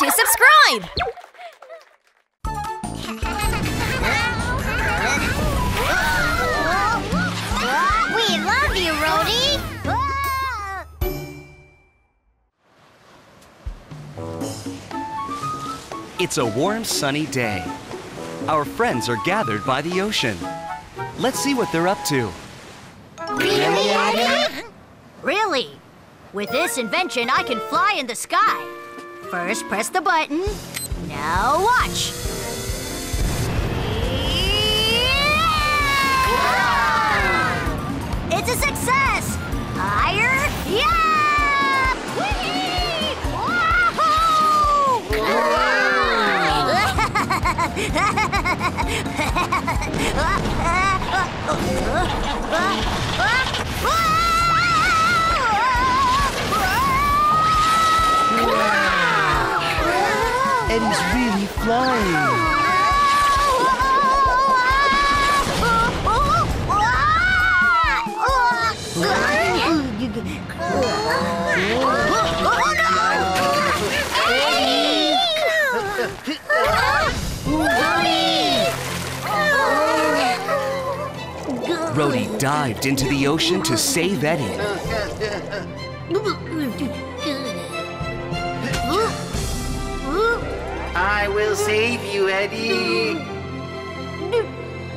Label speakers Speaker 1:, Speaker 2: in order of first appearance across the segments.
Speaker 1: to subscribe!
Speaker 2: We love you!
Speaker 3: It's a warm, sunny day. Our friends are gathered by the ocean. Let's see what they're up to.
Speaker 2: Really, Eddy?
Speaker 4: Really? With this invention, I can fly in the sky. First, press the button. Now watch. It's a success! Higher! Yeah! Whee!
Speaker 3: Eddy's really flying. Rody dived into the ocean to save
Speaker 5: Eddy. Will save you, Eddy.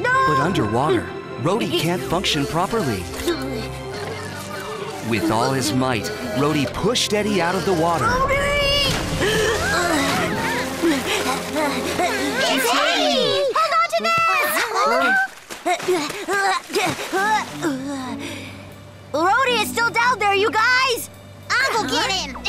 Speaker 3: But underwater, Rody can't function properly. With all his might, Rody pushed Eddy out of the water.
Speaker 2: It's Eddy! Hold on to
Speaker 4: this! Rody is still down there, you guys!
Speaker 2: I'll go get him!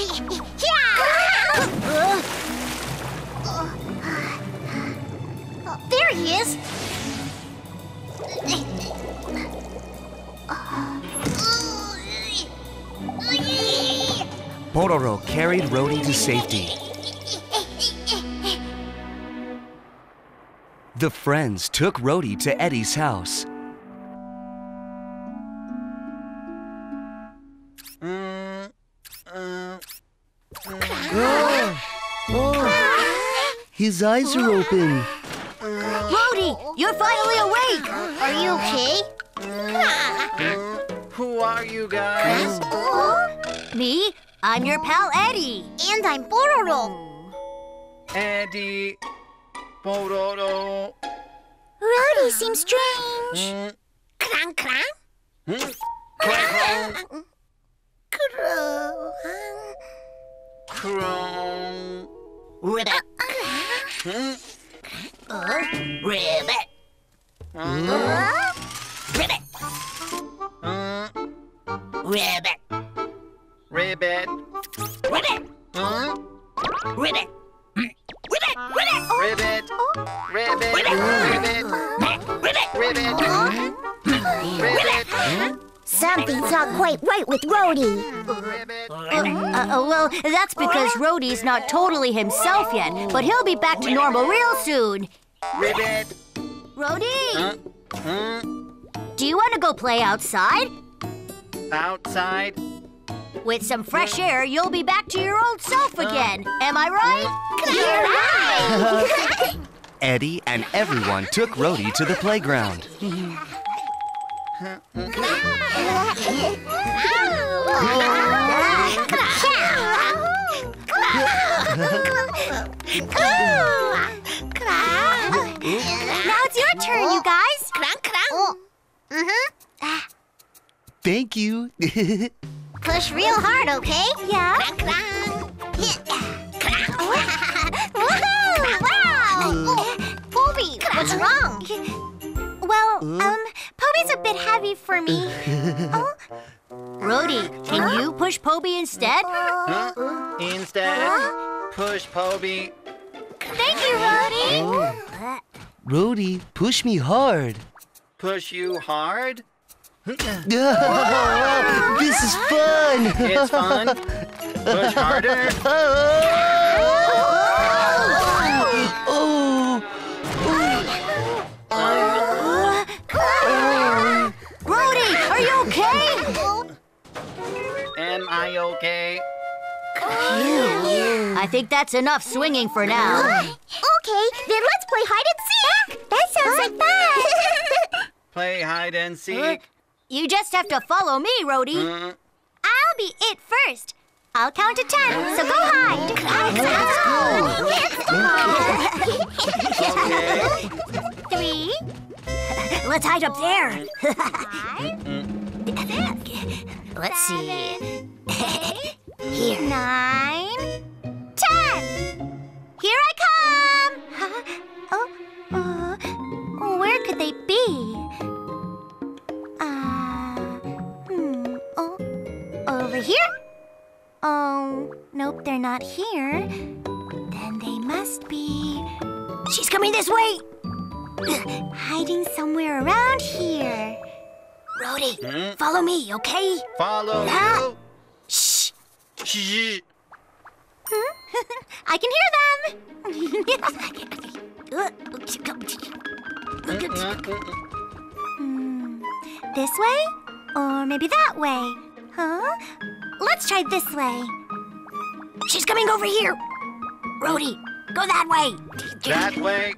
Speaker 3: Pororo carried Rody to safety. The friends took Rody to Eddy's house. His eyes are open.
Speaker 4: Rody, you're finally awake!
Speaker 2: Are you okay?
Speaker 5: Who are you guys?
Speaker 4: Me? I'm your pal Eddy.
Speaker 2: And I'm Pororo.
Speaker 5: Eddy. Pororo.
Speaker 2: Rody seems strange. Clang, clang.
Speaker 5: Hmm? Clang, Chrome.
Speaker 4: Ribbit.
Speaker 5: Hmm?
Speaker 4: Ribbit. Ribbit.
Speaker 5: Uh,
Speaker 4: Ribbit.
Speaker 5: Ribbit.
Speaker 4: Ribbit.
Speaker 5: Huh?
Speaker 4: Ribbit. Ribbit. Ribbit.
Speaker 5: Ribbit. Ribbit. Ribbit.
Speaker 4: Ribbit.
Speaker 5: Ribbit. Ribbit.
Speaker 2: Something's not quite right with
Speaker 5: Rody.
Speaker 4: Uh, uh, well, that's because Rody's not totally himself yet, but he'll be back to normal real soon.
Speaker 5: Ribbit.
Speaker 4: Rody,
Speaker 5: Huh? Huh?
Speaker 4: do you want to go play outside?
Speaker 5: Outside.
Speaker 4: With some fresh air, you'll be back to your old self again. Am I right?
Speaker 3: You're right! Eddy and everyone took Rody to the playground.
Speaker 2: Now it's your turn, you guys. Clang, clang. Mm-hmm.
Speaker 3: Thank you.
Speaker 2: Push real hard, okay? Yeah. Clang, clang. Woohoo! Wow! Poby, what's wrong? Well, um, Poby's a bit heavy for me. oh,
Speaker 4: Rody, can you push Poby instead?
Speaker 5: Huh? Instead, push Poby.
Speaker 2: thank you, Rody.
Speaker 3: Rody, push me hard.
Speaker 5: Push you hard.
Speaker 3: this is fun.
Speaker 5: It's fun. Push harder.
Speaker 3: Oh,
Speaker 4: Rody, are you okay?
Speaker 5: Am I okay?
Speaker 4: I think that's enough swinging for now.
Speaker 2: Okay, then let's play hide and seek. That sounds like fun.
Speaker 5: Play hide and seek.
Speaker 4: You just have to follow me, Rody.
Speaker 5: Uh,
Speaker 2: I'll be it first. I'll count to ten, so go hide.
Speaker 5: okay.
Speaker 2: Three,
Speaker 4: Let's hide up there.
Speaker 2: five,
Speaker 4: Let's see.
Speaker 2: Here. Nine, ten. Here I come. Huh? Oh, uh, where could they be? Uh, over here? Oh, nope, they're not here. Then they must be
Speaker 4: She's coming this way.
Speaker 2: hiding somewhere around here.
Speaker 4: Rody,
Speaker 5: Hmm?
Speaker 4: follow me, okay?
Speaker 5: Follow
Speaker 4: Ah.
Speaker 5: you.
Speaker 4: Shh.
Speaker 5: Shh.
Speaker 2: I can hear them. Hmm. This way? Or maybe that way? Huh? Let's try this way.
Speaker 4: She's coming over here. Rody, go that way.
Speaker 5: That way.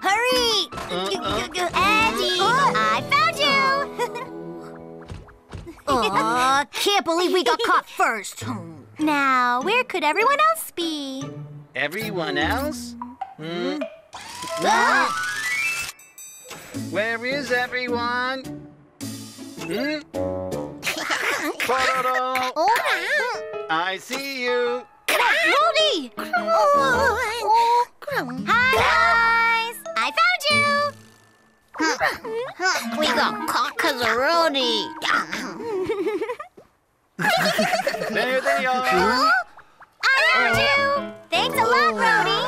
Speaker 4: Hurry!
Speaker 2: Eddy, I found you.
Speaker 4: Aw, can't believe we got caught first.
Speaker 2: now, where could everyone else be?
Speaker 5: Everyone else? Hmm?
Speaker 4: Ah!
Speaker 5: Where is everyone? Hmm? Pororo,
Speaker 2: Oh,
Speaker 5: I see you.
Speaker 2: Rody! Hi, guys! I found you!
Speaker 4: We got caught because of Rody.
Speaker 5: There they are.
Speaker 2: I found you! Thanks a lot, Rody!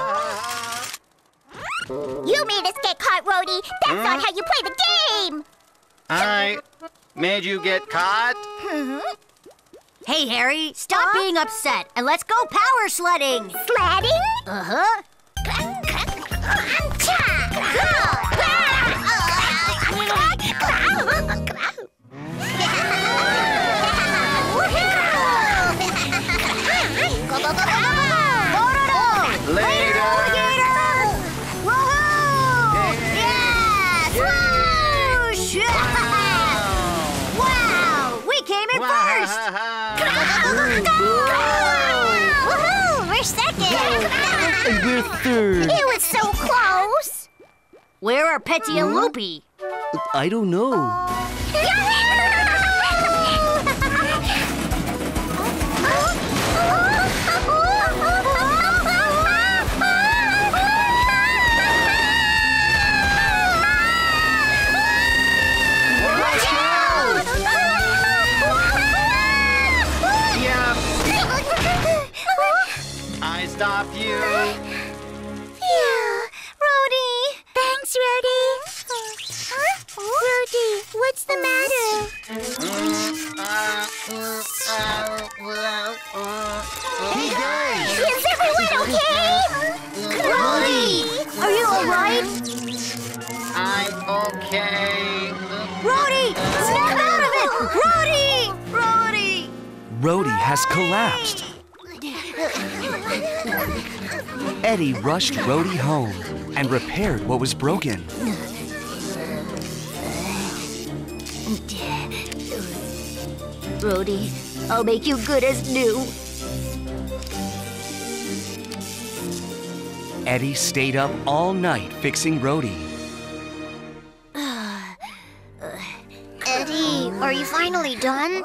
Speaker 2: You made us get caught, Rody! That's not hmm? how you play the game!
Speaker 5: I made you get caught.
Speaker 4: Hey, Harry, stop being upset and let's go power sledding.
Speaker 2: Sledding?
Speaker 4: Uh huh.
Speaker 3: And we're third.
Speaker 2: It was so close!
Speaker 4: Where are Petty and Loopy?
Speaker 3: I don't know.
Speaker 5: I stopped you.
Speaker 2: Phew, Rody. Thanks, Rody. Rody, what's the matter?
Speaker 5: Hey guys!
Speaker 2: Is everyone okay? Rody, are you all right?
Speaker 5: I'm okay.
Speaker 4: Rody, snap out of it! Rody! Rody!
Speaker 3: Rody has collapsed. Eddy rushed Rody home and repaired what was broken.
Speaker 4: Rody, I'll make you good as new.
Speaker 3: Eddy stayed up all night fixing Rody.
Speaker 2: Eddy, are you finally done?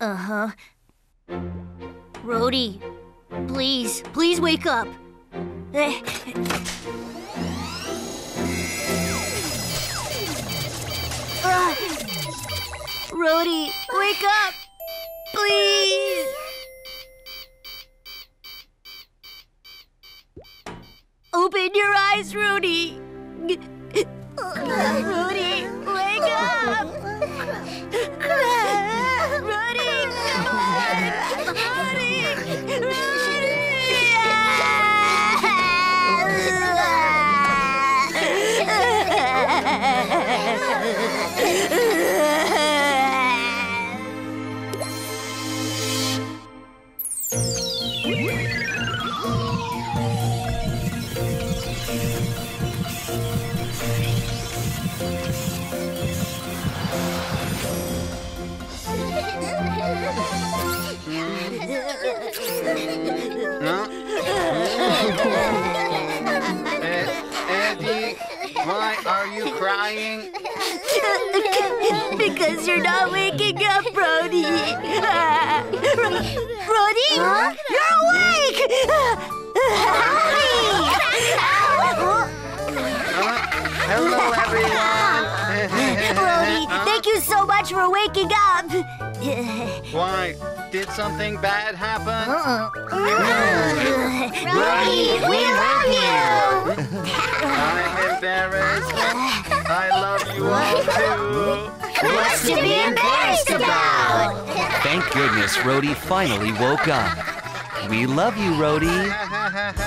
Speaker 4: Uh huh. Rody, please, please wake up. Eh. Ah. Rody, wake up! Please! Open your eyes, Rody! Rody, wake up! Come on! Rody! Rody!
Speaker 5: Eh, Eddy, why are you crying?
Speaker 4: because you're not waking up, Rody. Rody, you're awake.
Speaker 5: Hello, everyone.
Speaker 4: Rody, thank you so much for waking up.
Speaker 5: Why? Did something bad happen?
Speaker 2: Uh-uh. Rody, we love you!
Speaker 5: I'm embarrassed. I love you all too.
Speaker 2: What's to be embarrassed about?
Speaker 3: Thank goodness Rody finally woke up. We love you,
Speaker 2: Rody.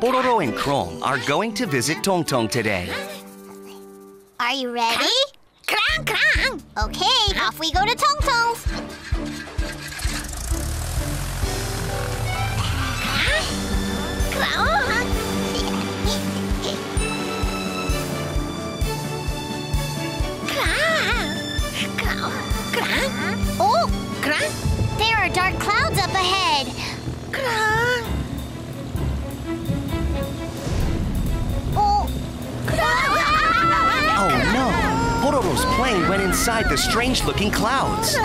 Speaker 3: Pororo and Crong are going to visit Tong Tong today.
Speaker 2: Are you ready? Krang, krang! Okay, off we go to Tong Tong's. Oh, there are dark clouds up ahead. Oh,
Speaker 3: Pororo's plane went inside the strange looking clouds.
Speaker 2: Hey,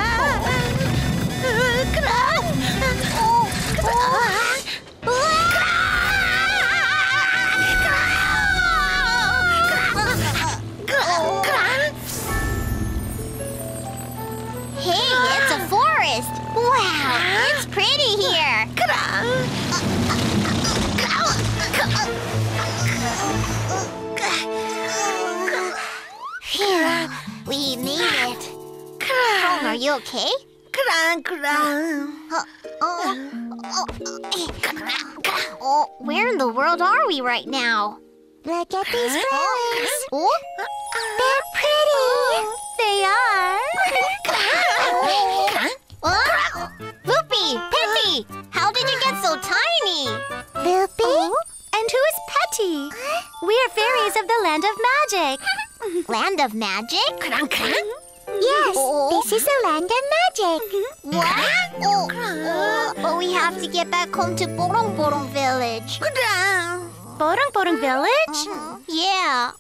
Speaker 2: it's a forest. Wow, it's pretty here. We need ah, it. Crong, are you okay?
Speaker 4: Krang, krang.
Speaker 2: Uh, oh, oh, oh, where in the world are we right now? Look at these flowers. Oh, they're pretty. Oh. They are. oh, Loopy, Petty, how did you get so tiny? Loopy? Oh? and who is Petty? We are fairies of the land of magic. land of magic? Yes, oh. this is the land of magic. Mm-hmm. What? Oh, oh, but we have to get back home to Porong Porong village. Porong Porong mm-hmm. village? Mm-hmm. Yeah.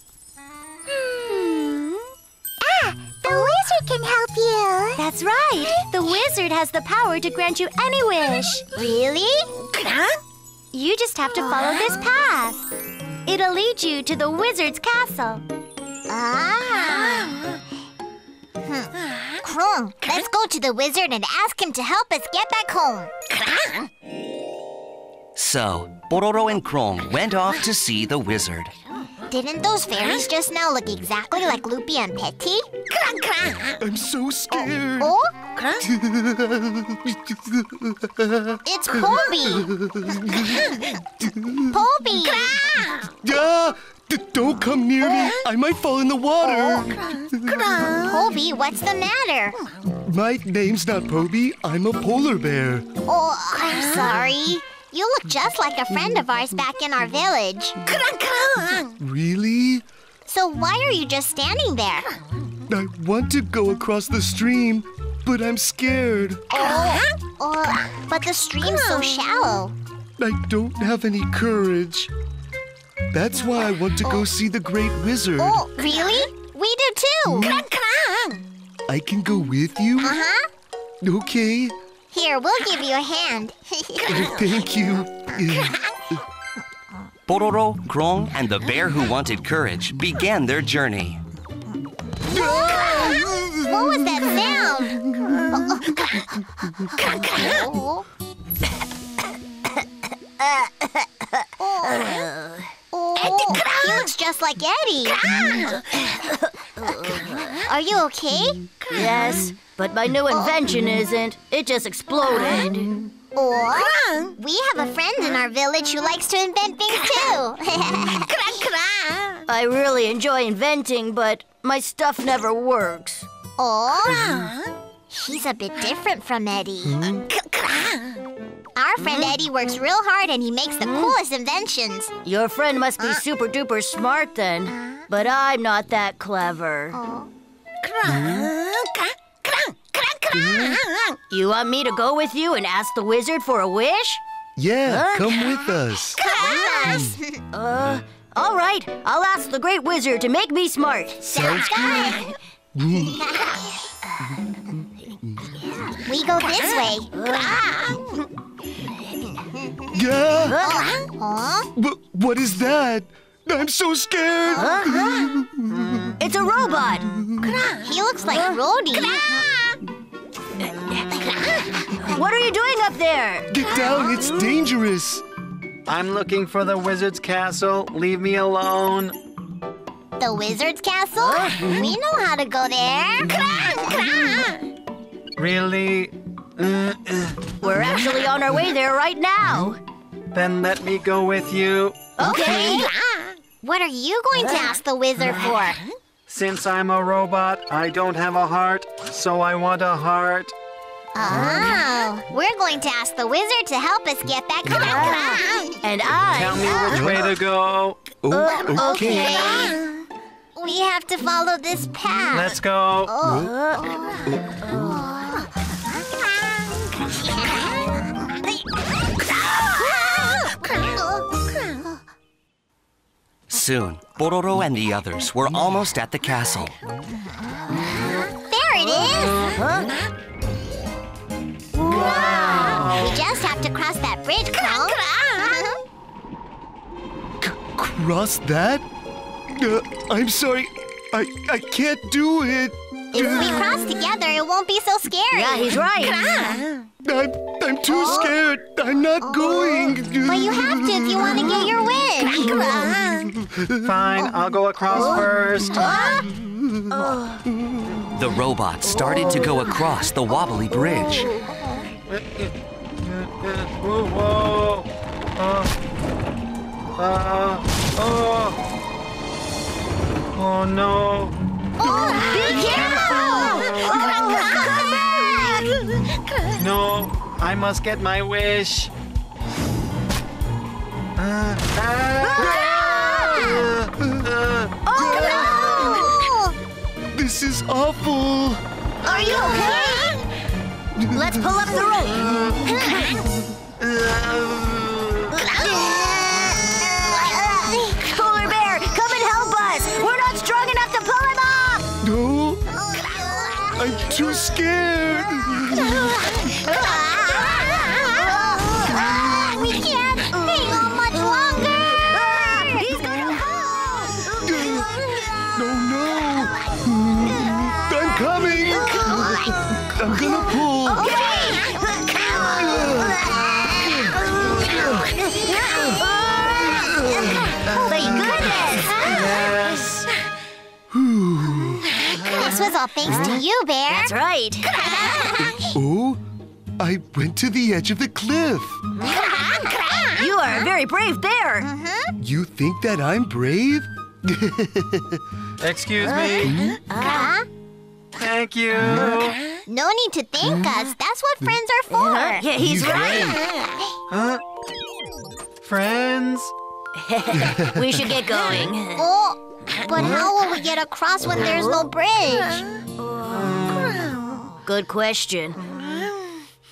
Speaker 2: Hmm. Ah, the wizard can help you. That's right. The wizard has the power to grant you any wish. Really? You just have to follow this path. It'll lead you to the wizard's castle. Ah. Hmm. Crong, let's go to the wizard and ask him to help us get back home.
Speaker 3: So, Pororo and Crong went off to see the wizard.
Speaker 2: Didn't those fairies just now look exactly like Loopy and Petty?
Speaker 3: I'm so scared.
Speaker 2: Oh? It's Poby! Poby!
Speaker 3: Ah, d- don't come near me. I might fall in the water.
Speaker 2: Poby, what's the matter?
Speaker 3: My name's not Poby. I'm a polar bear.
Speaker 2: Oh, I'm sorry. You look just like a friend of ours back in our village.
Speaker 3: Really?
Speaker 2: So why are you just standing there?
Speaker 3: I want to go across the stream, but I'm scared.
Speaker 2: Oh, oh but the stream's so shallow.
Speaker 3: I don't have any courage. That's why I want to go see the great wizard.
Speaker 2: Oh, really? We do too.
Speaker 3: I can go with you?
Speaker 2: Uh-huh.
Speaker 3: Okay.
Speaker 2: Here, we'll give you a hand.
Speaker 3: Thank you. Pororo, Crong, and the bear who wanted courage began their journey.
Speaker 2: what was that sound? Oh. He like Eddy. Are you okay?
Speaker 4: Yes, but my new invention isn't. It just exploded.
Speaker 2: Or we have a friend in our village who likes to invent things too.
Speaker 4: I really enjoy inventing, but my stuff never works.
Speaker 2: oh, he's a bit different from Eddy. Our friend hmm? Eddy works real hard and he makes the hmm? coolest inventions.
Speaker 4: Your friend must be uh. super duper smart then. Uh. But I'm not that clever. Oh. Hmm? You want me to go with you and ask the wizard for a wish?
Speaker 3: Yeah, come with us.
Speaker 4: Come Uh, all right. I'll ask the great wizard to make me smart.
Speaker 3: Sounds good.
Speaker 2: We go this way.
Speaker 3: Yeah.
Speaker 2: Huh?
Speaker 3: But what is that? I'm so scared.
Speaker 4: It's a robot.
Speaker 2: He looks like Rody.
Speaker 4: What are you doing up there?
Speaker 3: Get down, it's dangerous.
Speaker 5: I'm looking for the wizard's castle. Leave me alone.
Speaker 2: The wizard's castle? We know how to go there.
Speaker 5: Really? Uh, uh,
Speaker 4: We're actually on our way there right now.
Speaker 5: then let me go with you.
Speaker 4: Okay.
Speaker 2: What are you going to ask the wizard for?
Speaker 5: Since I'm a robot, I don't have a heart, so I want a heart.
Speaker 2: Oh, we're going to ask the wizard to help us get back that crown.
Speaker 4: And I.
Speaker 5: Tell me which way to go.
Speaker 3: Oh, okay.
Speaker 2: Okay. We have to follow this path.
Speaker 5: Let's go.
Speaker 3: Soon, Pororo and the others were almost at the castle.
Speaker 2: There it is. Wow. We just have to cross that bridge, Crong.
Speaker 3: Cross that? Uh, I'm sorry. I, I can't do it.
Speaker 2: If we cross together, it won't be so scary.
Speaker 4: Yeah, he's right.
Speaker 3: I'm, I'm too scared. I'm not going.
Speaker 2: But you have to if you want to get your wish. Come on.
Speaker 5: Fine, I'll go across first.
Speaker 3: The robot started to go across the wobbly bridge.
Speaker 5: Whoa, whoa. Uh, uh, oh. Oh no.
Speaker 2: Be careful!
Speaker 5: No, I must get my wish. Uh, uh,
Speaker 3: This is awful.
Speaker 2: Are you okay?
Speaker 4: Let's pull up the rope.
Speaker 3: too scared.
Speaker 2: Was all thanks to you, Bear.
Speaker 4: That's right.
Speaker 3: Oh, I went to the edge of the cliff.
Speaker 4: You are a very brave bear. Mm-hmm.
Speaker 3: You think that I'm brave?
Speaker 5: Excuse me.
Speaker 2: Huh? Hmm? Uh-huh.
Speaker 5: Thank you.
Speaker 2: No need to thank hmm? us. That's what friends are uh-huh. for.
Speaker 4: Yeah, he's
Speaker 3: He's
Speaker 4: right. Uh-huh.
Speaker 5: Huh? Friends?
Speaker 4: We should get going.
Speaker 2: Oh, but mm-hmm. how will we get across when there's no bridge? Mm-hmm.
Speaker 4: Good question.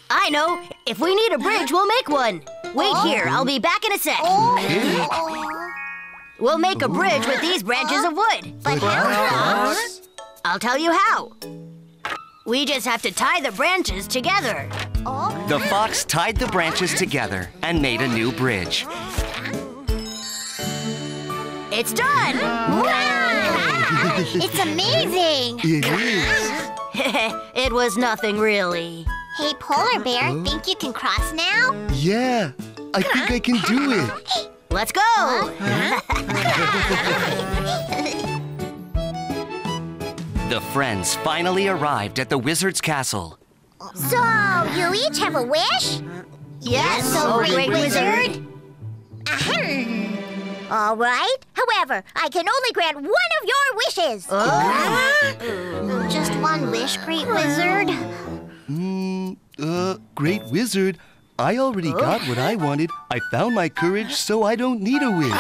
Speaker 4: I know. If we need a bridge, we'll make one. Wait here. I'll be back in a sec.
Speaker 2: Oh,
Speaker 4: We'll make a bridge with these branches of wood.
Speaker 2: but how?
Speaker 4: I'll tell you how. We just have to tie the branches together. Oh.
Speaker 3: The fox tied the branches together and made a new bridge.
Speaker 4: It's done.
Speaker 2: Wow! it's amazing.
Speaker 3: It is.
Speaker 4: it was nothing really.
Speaker 2: Hey, Polar Bear, think you can cross now?
Speaker 3: Yeah, I think I can do it.
Speaker 4: Let's go.
Speaker 3: The friends finally arrived at the wizard's castle.
Speaker 2: So, you each have a wish?
Speaker 4: Yes,
Speaker 2: so
Speaker 4: oh,
Speaker 2: great
Speaker 4: great wizard.
Speaker 2: Ahem. All right. However, I can only grant one of your wishes. Just one wish, great wizard.
Speaker 3: Hmm, uh, great wizard, I already got what I wanted. I found my courage, so I don't need a wish.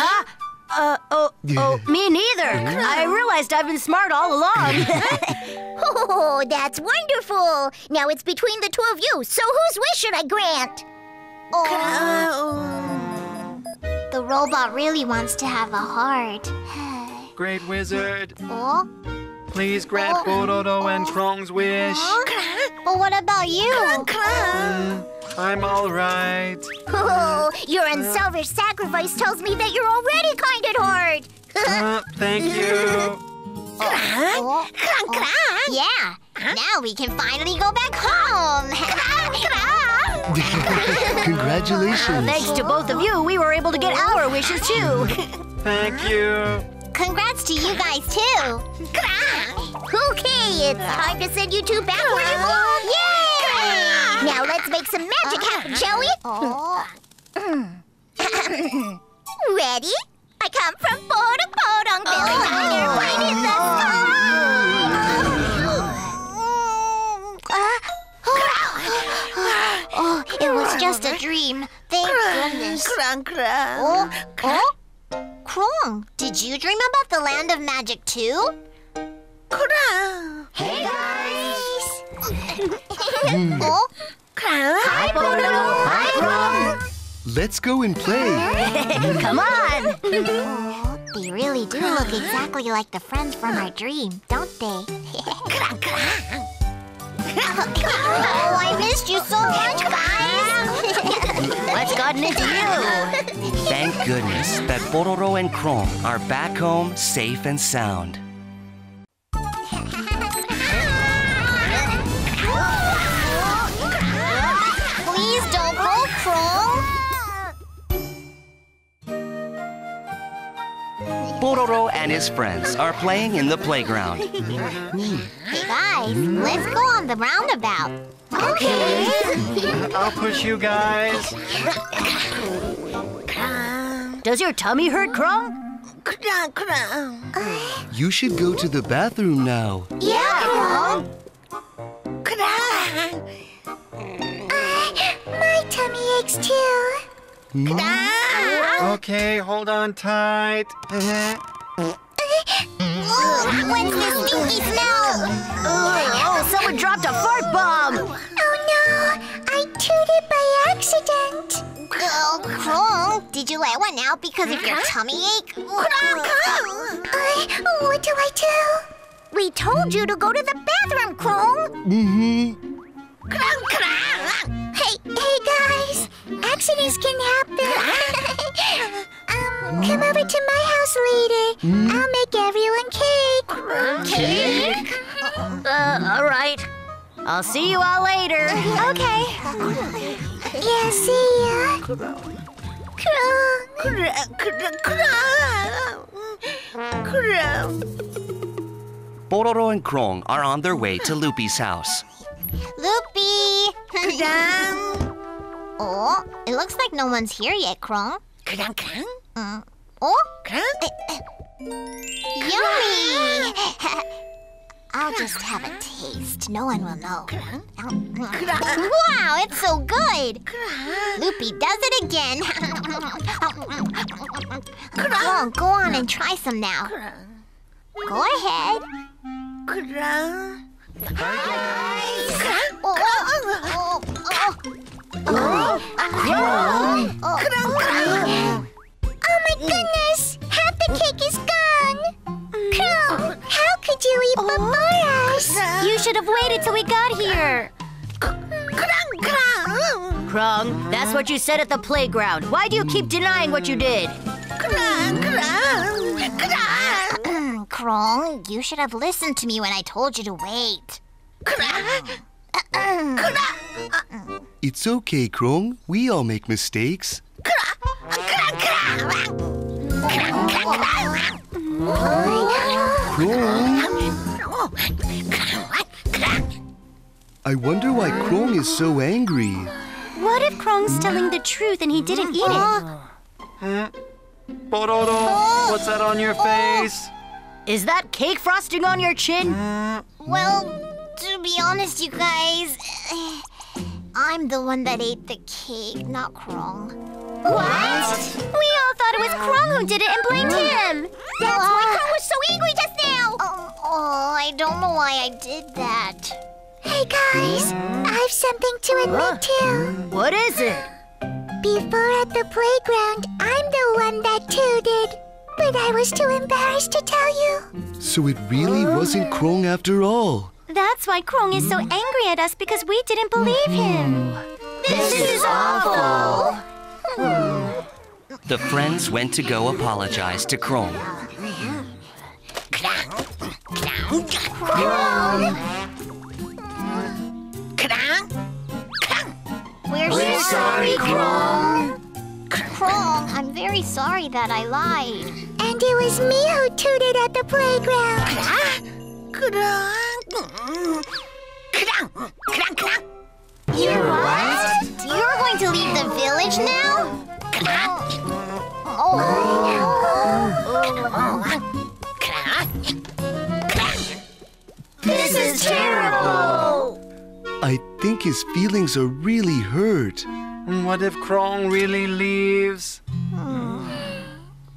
Speaker 4: Uh, oh, oh, me neither. I realized I've been smart all along.
Speaker 2: Oh, that's wonderful. Now it's between the two of you, so whose wish should I grant? Oh. The robot really wants to have a heart.
Speaker 5: Great wizard,
Speaker 2: Oh,
Speaker 5: please grant Pororo and Crong's wish.
Speaker 2: but what about you?
Speaker 5: Mm, I'm all right.
Speaker 2: Oh, your unselfish sacrifice tells me that you're already kind at heart.
Speaker 5: Uh, thank you.
Speaker 2: Oh, oh, yeah, now we can finally go back home.
Speaker 3: Congratulations.
Speaker 4: Thanks to both of you, we were able to get our wishes too.
Speaker 5: Thank you.
Speaker 2: Congrats to you guys too. Okay, it's time to send you two back where you belong. Yay! Now let's make some magic happen, shall we? Ready? I come from Podong Podong Billy Diner, right in the sky. Oh, it was just a dream. Thank goodness. Oh, oh? Crong, did you dream about the land of magic too? Hey guys! Hmm. oh? Hi, Pororo! Hi, Crong!
Speaker 3: Let's go and play.
Speaker 4: Come on.
Speaker 2: Oh, they really do look exactly like the friends from our dream, don't they? oh, I missed you so much, guys!
Speaker 4: What's gotten into you?
Speaker 3: Thank goodness that Pororo and Crong are back home safe and sound. Pororo and his friends are playing in the playground.
Speaker 2: Hey guys, let's go on the roundabout. Okay.
Speaker 5: I'll push you guys.
Speaker 4: Does your tummy hurt, Crong?
Speaker 3: You should go to the bathroom now.
Speaker 2: Yeah, Crong. Uh, my tummy aches too.
Speaker 5: Okay, hold on tight.
Speaker 2: What's this stinky smell?
Speaker 4: Oh, someone dropped a fart bomb.
Speaker 2: Oh no, I tooted by accident. Oh, Crong, did you let one out because of your tummy ache? Uh, what do I do? We told you to go to the bathroom, Crong.
Speaker 3: Mm-hmm.
Speaker 2: Hey, hey guys, accidents can happen. um, come over to my house later. I'll make everyone cake. Cake?
Speaker 4: Uh, all right. I'll see you all later.
Speaker 2: Okay. Yeah, see ya. Crong.
Speaker 3: Pororo and Crong are on their way to Loopy's house.
Speaker 2: Loopy! oh, it looks like no one's here yet, Crong. Mm. Oh? Yummy! I'll just have a taste. No one will know. Wow, it's so good! Loopy does it again. Crong, go on and try some now. Go ahead. Oh, oh, oh, oh. Oh, my goodness! Half the cake is gone! Crong, how could you eat before us?
Speaker 4: You should have waited till we got here. Crong, that's what you said at the playground. Why do you keep denying what you did?
Speaker 2: Crong, you should have listened to me when I told you to wait.
Speaker 3: It's okay, Crong. We all make mistakes. Crong? I wonder why Crong is so angry.
Speaker 4: What if Crong's telling the truth and he didn't eat it?
Speaker 5: Pororo, what's that on your face?
Speaker 4: Is that cake frosting on your chin?
Speaker 2: Uh, well, to be honest, you guys, I'm the one that ate the cake, not Crong. What? We all thought it was Crong who did it and blamed him. That's why Crong was so angry just now. Oh, oh, I don't know why I did that. Hey guys, hmm? I have something to admit to. Hmm?
Speaker 4: What is it?
Speaker 2: Before at the playground, I'm the one that tooted. But I was too embarrassed to tell you.
Speaker 1: So it really oh, wasn't Crong after all.
Speaker 2: That's why Crong is so hmm? angry at us because we didn't believe him. Hmm. This, is awful.
Speaker 3: The friends went to go apologize to Crong.
Speaker 2: We're, We're sorry, Crong. Crong, I'm very sorry that I lied. And it was me who tooted at the playground. You're what? You're going to leave the village now? This is terrible!
Speaker 1: I think his feelings are really hurt.
Speaker 5: What if Crong really leaves?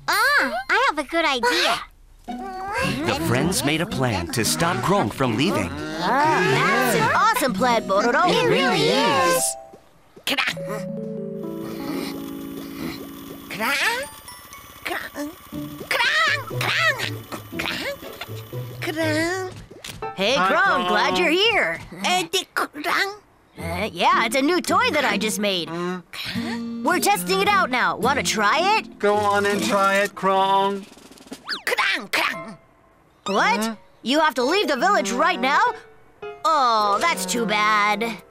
Speaker 2: Ah, I have a good idea.
Speaker 3: The friends made a plan to stop Crong from leaving.
Speaker 4: That's an awesome plan, Pororo.
Speaker 2: It really is.
Speaker 4: Hey, Crong, glad you're here. Uh, yeah, it's a new toy that I just made. We're testing it out now. Want to try it?
Speaker 5: Go on and try it, Crong.
Speaker 4: What? You have to leave the village right now? Oh, that's too bad.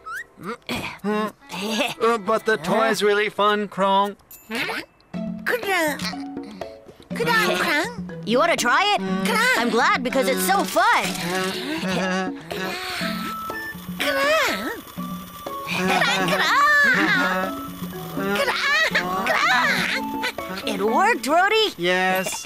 Speaker 5: Uh, but the toy's really fun, Crong.
Speaker 4: You want to try it? I'm glad because it's so fun. It worked, Rody.
Speaker 5: Yes.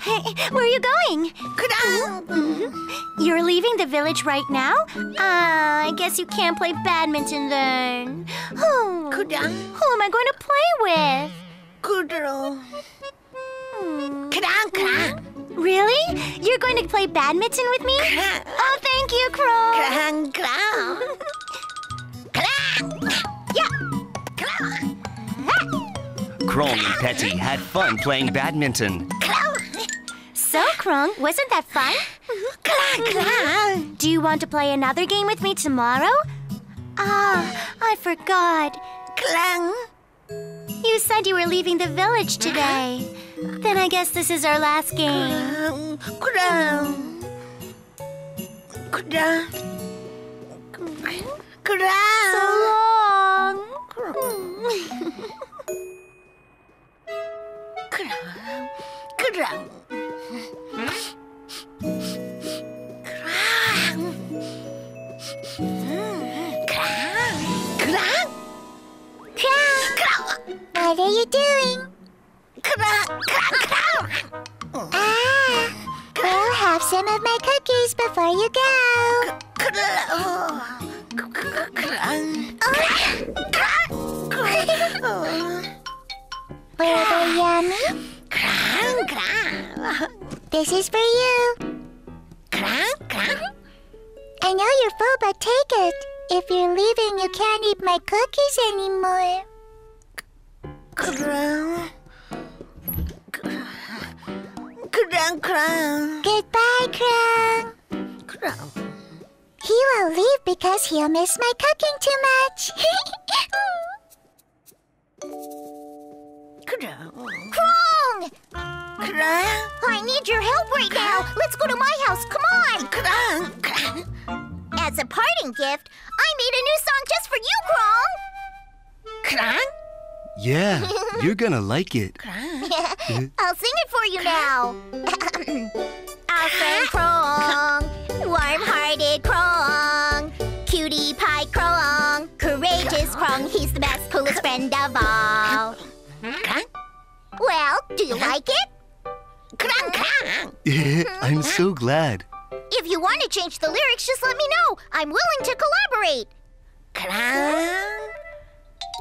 Speaker 2: Hey, where are you going? You're leaving the village right now? Uh, I guess you can't play badminton then. Who, who am I going to play with? Hmm. Really? You're going to play badminton with me? Oh, thank you, Crong.
Speaker 3: Crong kudang! Kudang! Yeah! Kudang! Kudang and Petty had fun playing badminton.
Speaker 2: So, Crong, wasn't that fun? Clang, clang! Do you want to play another game with me tomorrow? Ah, I forgot. Clang! You said you were leaving the village today. Then I guess this is our last game. So long. What are you doing? Ah, have some of my cookies before you go. This is for you. I know you're full, but take it. If you're leaving, you can't eat my cookies anymore. Goodbye, Crong. He will leave because he'll miss my cooking too much. Crong! Krang? I need your help right Krang. now. Let's go to my house. Come on. Krang, As a parting gift, I made a new song just for you, Crong. Krang?
Speaker 1: Yeah, you're gonna like it.
Speaker 2: I'll sing it for you now. Our friend Crong, warm-hearted Crong, cutie pie Crong, courageous Crong. He's the best, coolest friend of all. Well, do you like it?
Speaker 1: I'm so glad.
Speaker 2: If you want to change the lyrics, just let me know. I'm willing to collaborate. Clang.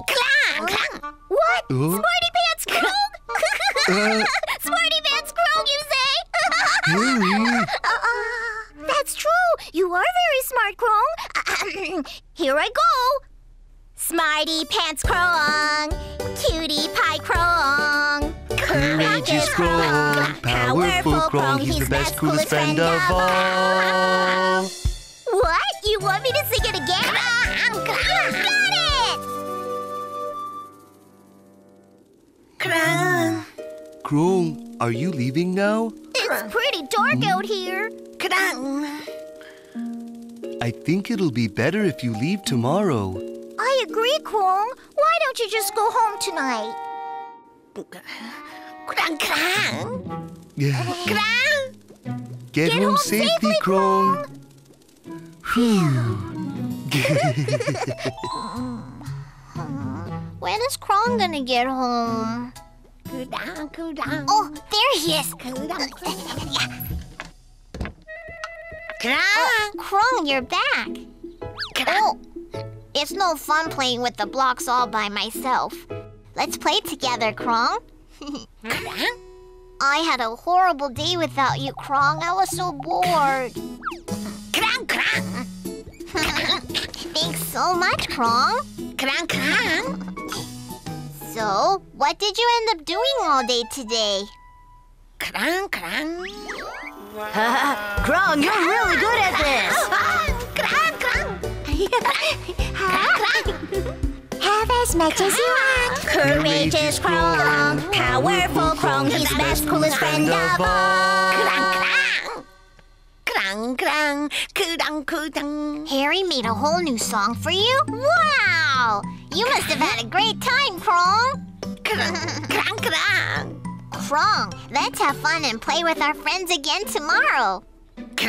Speaker 2: Clang, clang. What?
Speaker 1: Oh.
Speaker 2: Smarty Pants Crong?
Speaker 1: Uh.
Speaker 2: Smarty Pants Crong, you say?
Speaker 1: Harry!
Speaker 2: Uh, that's true. You are very smart, Crong. Here I go. Smarty Pants Crong, Cutie Pie Crong.
Speaker 1: Courageous Crong, powerful Crong, he's the best, coolest friend of all.
Speaker 2: What? You want me to sing it again? Ah, got it!
Speaker 1: Crong, are you leaving now?
Speaker 2: It's pretty dark hmm? out here.
Speaker 1: I think it'll be better if you leave tomorrow.
Speaker 2: I agree, Crong. Why don't you just go home tonight?
Speaker 1: Yeah. Get,
Speaker 2: Get
Speaker 1: home,
Speaker 2: home
Speaker 1: safely,
Speaker 2: safely,
Speaker 1: Crong. Phew.
Speaker 2: When is Crong gonna get home? Oh, there he is. Oh, Crong, you're back. Oh, it's no fun playing with the blocks all by myself. Let's play together, Crong. I had a horrible day without you, Crong. I was so bored. Thanks so much, Crong. Crong crong. So, what did you end up doing all day today?
Speaker 4: Crong, Crong. Crong, you're really good at this.
Speaker 2: Have as much as you want. Courageous Crong, powerful Crong, he's the best, coolest friend of all. Harry made a whole new song for you? Wow! You must have had a great time, Crong. Crong, let's have fun and play with our friends again tomorrow.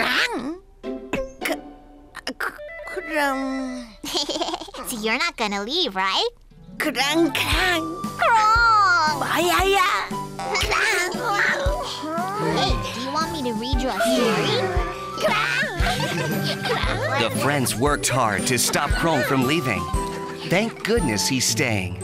Speaker 2: so you're not gonna leave, right? Crong! Hey, do you want me to read you a story?
Speaker 3: The friends worked hard to stop Crong from leaving. Thank goodness he's staying.